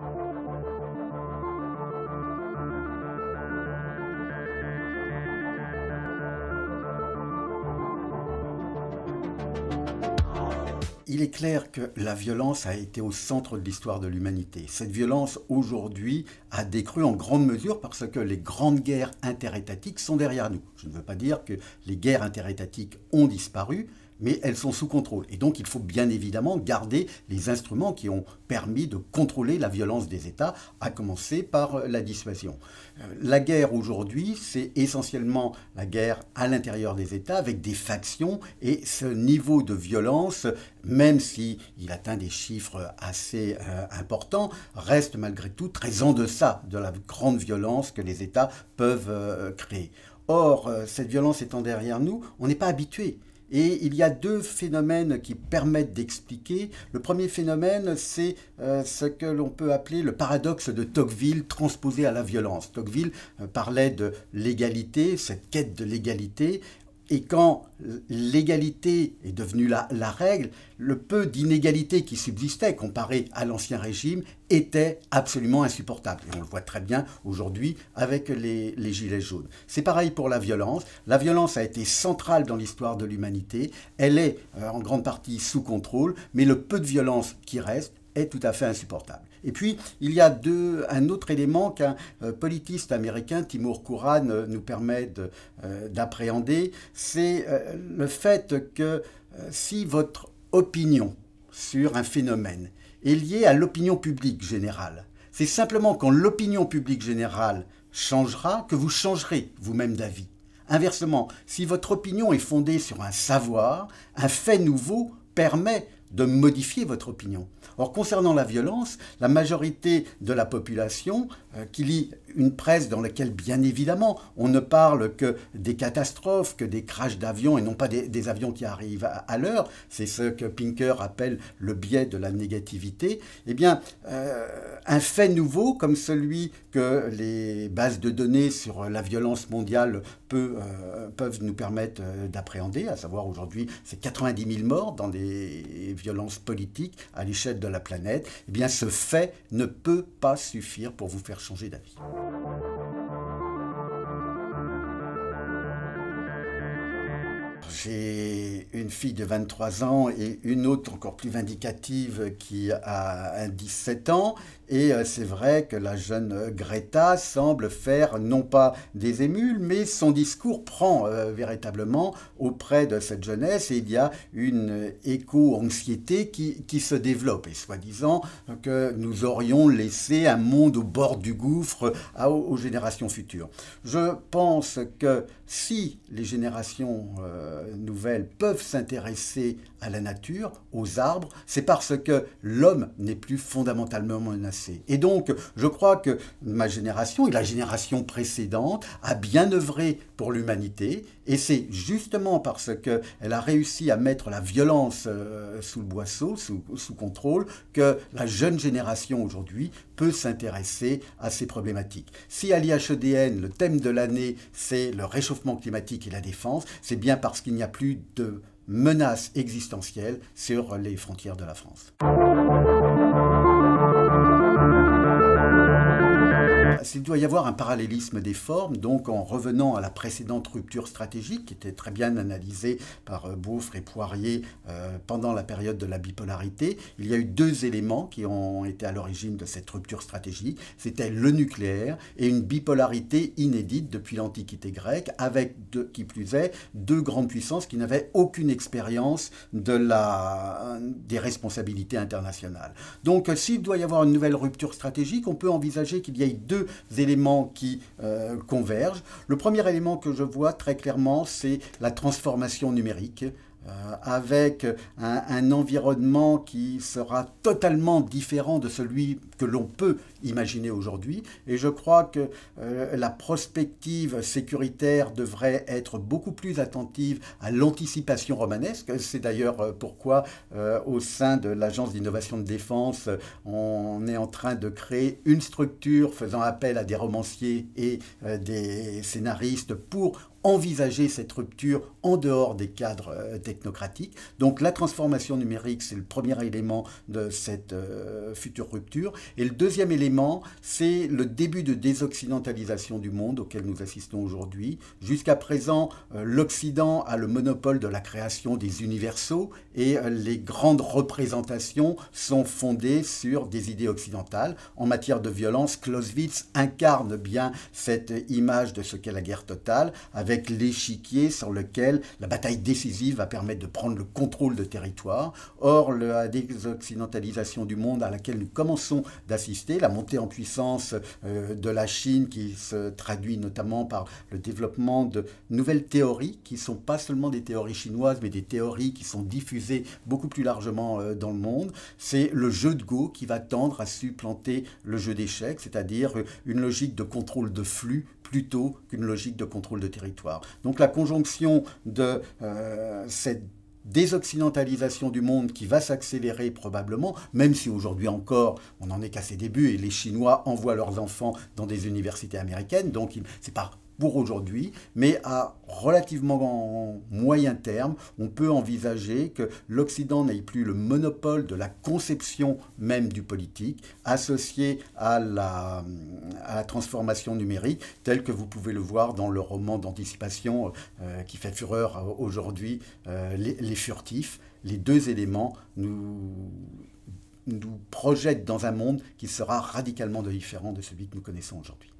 Il est clair que la violence a été au centre de l'histoire de l'humanité. Cette violence, aujourd'hui, a décru en grande mesure parce que les grandes guerres interétatiques sont derrière nous. Je ne veux pas dire que les guerres interétatiques ont disparu, mais elles sont sous contrôle. Et donc il faut bien évidemment garder les instruments qui ont permis de contrôler la violence des États, à commencer par euh, la dissuasion. Euh, la guerre aujourd'hui, c'est essentiellement la guerre à l'intérieur des États avec des factions et ce niveau de violence, même s'il il atteint des chiffres assez euh, importants, reste malgré tout très en deçà de la grande violence que les États peuvent créer. Or, cette violence étant derrière nous, on n'est pas habitué. Et il y a deux phénomènes qui permettent d'expliquer. Le premier phénomène, c'est euh, ce que l'on peut appeler le paradoxe de Tocqueville transposé à la violence. Tocqueville euh, parlait de l'égalité, cette quête de l'égalité, et quand l'égalité est devenue la, règle, le peu d'inégalité qui subsistait comparé à l'ancien régime était absolument insupportable. Et on le voit très bien aujourd'hui avec les, les Gilets jaunes. C'est pareil pour la violence. La violence a été centrale dans l'histoire de l'humanité. Elle est euh, en grande partie sous contrôle, mais le peu de violence qui reste est tout à fait insupportable. Et puis, il y a un autre élément qu'un euh, politiste américain, Timur Kuran, euh, nous permet euh, d'appréhender, c'est le fait que si votre opinion sur un phénomène est liée à l'opinion publique générale, c'est simplement quand l'opinion publique générale changera que vous changerez vous-même d'avis. Inversement, si votre opinion est fondée sur un savoir, un fait nouveau permet de modifier votre opinion. Or, concernant la violence, la majorité de la population qui lit une presse dans laquelle, bien évidemment, on ne parle que des catastrophes, que des crashs d'avions et non pas des, avions qui arrivent à, l'heure, c'est ce que Pinker appelle le biais de la négativité, eh bien, euh, un fait nouveau comme celui que les bases de données sur la violence mondiale euh, peuvent nous permettre d'appréhender, à savoir aujourd'hui, c'est 90 000 morts dans des violences politiques à l'échelle de la planète, eh bien ce fait ne peut pas suffire pour vous faire changer d'avis. J'ai une fille de 23 ans et une autre encore plus vindicative qui a 17 ans. Et euh, c'est vrai que la jeune Greta semble faire non pas des émules, mais son discours prend euh, véritablement auprès de cette jeunesse et il y a une éco-anxiété qui, qui, se développe. Et soi-disant que nous aurions laissé un monde au bord du gouffre aux, générations futures. Je pense que si les générations euh, nouvelles peuvent s'intéresser à la nature, aux arbres, c'est parce que l'homme n'est plus fondamentalement menacé. Et donc, je crois que ma génération et la génération précédente a bien œuvré pour l'humanité, et c'est justement parce qu'elle a réussi à mettre la violence euh, sous le boisseau, sous, sous contrôle, que la jeune génération aujourd'hui peut s'intéresser à ces problématiques. Si à l'IHEDN, le thème de l'année, c'est le réchauffement climatique et la défense, c'est bien parce qu'il n'y a plus de menace existentielle sur les frontières de la France. Doit y avoir un parallélisme des formes, donc en revenant à la précédente rupture stratégique, qui était très bien analysée par euh, Bouffre et Poirier euh, pendant la période de la bipolarité, il y a eu deux éléments qui ont été à l'origine de cette rupture stratégique. C'était le nucléaire et une bipolarité inédite depuis l'Antiquité grecque, avec, qui plus est, deux grandes puissances qui n'avaient aucune expérience de la, des responsabilités internationales. Donc, s'il doit y avoir une nouvelle rupture stratégique, on peut envisager qu'il y ait deux éléments qui euh, convergent. Le premier élément que je vois très clairement, c'est la transformation numérique. Euh, avec un, environnement qui sera totalement différent de celui que l'on peut imaginer aujourd'hui. Et je crois que euh, la prospective sécuritaire devrait être beaucoup plus attentive à l'anticipation romanesque. C'est d'ailleurs euh, pourquoi au sein de l'Agence d'innovation de défense, on est en train de créer une structure faisant appel à des romanciers et des scénaristes pour envisager cette rupture en dehors des cadres euh, technocratiques. Donc la transformation numérique, c'est le premier élément de cette euh, future rupture. Et le deuxième élément, c'est le début de désoccidentalisation du monde auquel nous assistons aujourd'hui. Jusqu'à présent, euh, l'Occident a le monopole de la création des universaux et les grandes représentations sont fondées sur des idées occidentales. En matière de violence, Clausewitz incarne bien cette image de ce qu'est la guerre totale, avec l'échiquier sur lequel la bataille décisive va permettre de prendre le contrôle de territoire. Or, la désoccidentalisation du monde à laquelle nous commençons d'assister, la montée en puissance euh, de la Chine qui se traduit notamment par le développement de nouvelles théories qui ne sont pas seulement des théories chinoises, mais des théories qui sont diffusées beaucoup plus largement euh, dans le monde, c'est le jeu de Go qui va tendre à supplanter le jeu d'échecs, c'est-à-dire une logique de contrôle de flux plutôt qu'une logique de contrôle de territoire. Donc la conjonction de euh, cette désoccidentalisation du monde qui va s'accélérer probablement, même si aujourd'hui encore on n'en est qu'à ses débuts et les Chinois envoient leurs enfants dans des universités américaines, donc c'est pas pour aujourd'hui, mais à relativement moyen terme, on peut envisager que l'Occident n'ait plus le monopole de la conception même du politique associé à la, transformation numérique, tel que vous pouvez le voir dans le roman d'anticipation euh, qui fait fureur aujourd'hui, euh, les, furtifs. Les deux éléments nous nous projettent dans un monde qui sera radicalement différent de celui que nous connaissons aujourd'hui.